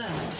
First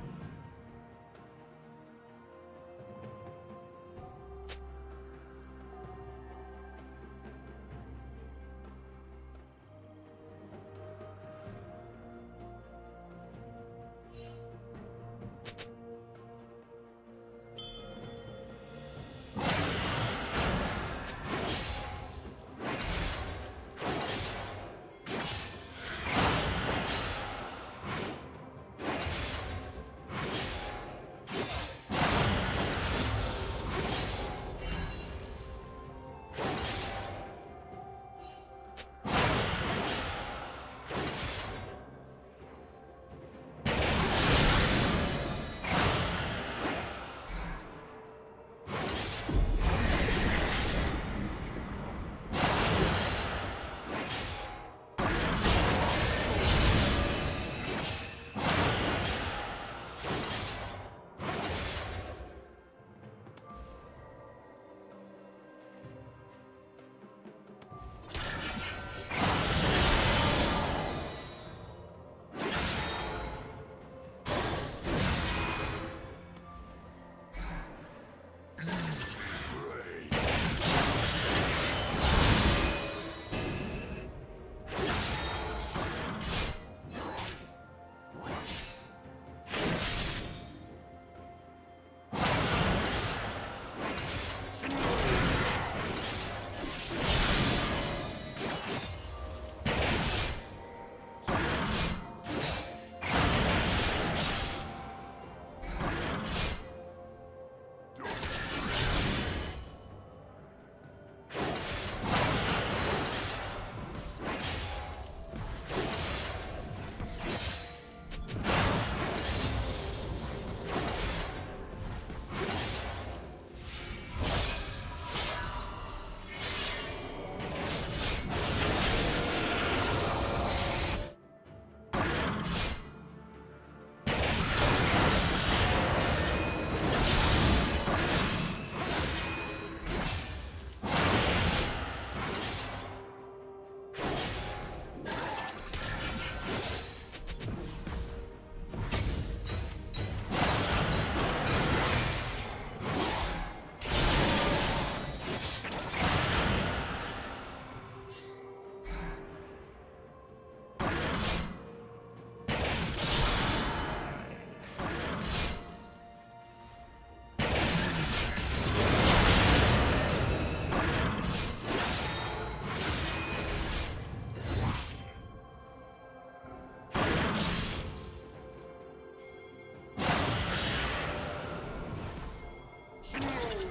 Oh!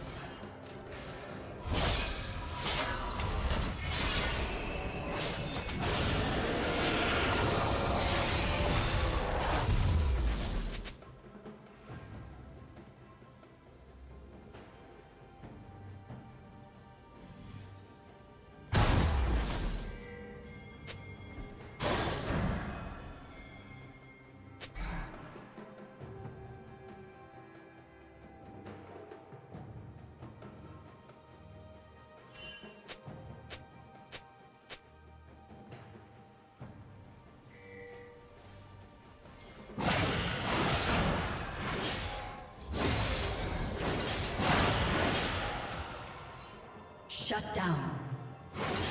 Shut down.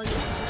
Unstoppable.